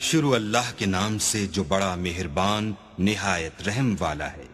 शुरू अल्लाह के नाम से जो बड़ा मेहरबान निहायत रहम वाला है।